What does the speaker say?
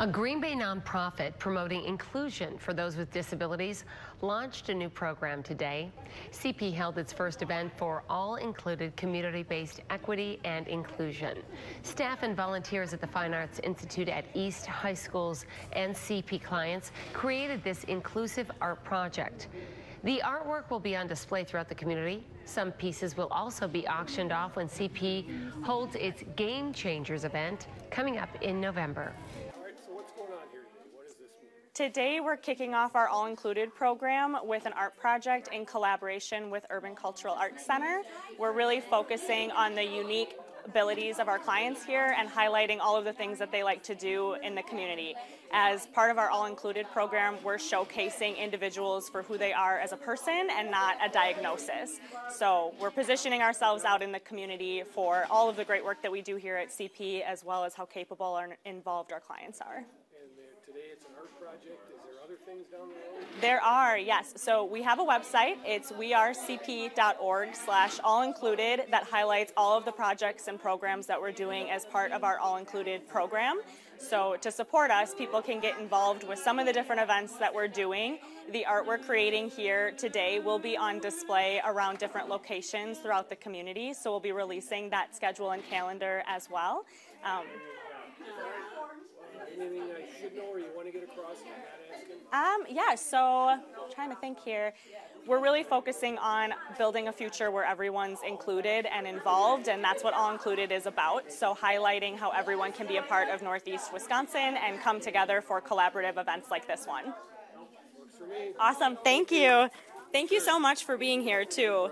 A Green Bay nonprofit promoting inclusion for those with disabilities launched a new program today. CP held its first event for all-included community-based equity and inclusion. Staff and volunteers at the Fine Arts Institute at East High Schools and CP clients created this inclusive art project. The artwork will be on display throughout the community. Some pieces will also be auctioned off when CP holds its Game Changers event coming up in November. Today we're kicking off our All Included program with an art project in collaboration with Urban Cultural Arts Center. We're really focusing on the unique abilities of our clients here and highlighting all of the things that they like to do in the community. As part of our All Included program, we're showcasing individuals for who they are as a person and not a diagnosis. So we're positioning ourselves out in the community for all of the great work that we do here at CP as well as how capable and involved our clients are today it's an art project. Is there other things down the road? There are, yes. So we have a website. It's wearecp.org slash all included that highlights all of the projects and programs that we're doing as part of our all included program. So to support us, people can get involved with some of the different events that we're doing. The art we're creating here today will be on display around different locations throughout the community. So we'll be releasing that schedule and calendar as well. Um, anything I should know or you want to get across? Um, yeah, so I'm trying to think here. We're really focusing on building a future where everyone's included and involved, and that's what All Included is about. So, highlighting how everyone can be a part of Northeast Wisconsin and come together for collaborative events like this one. Awesome. Thank you. Thank you so much for being here, too.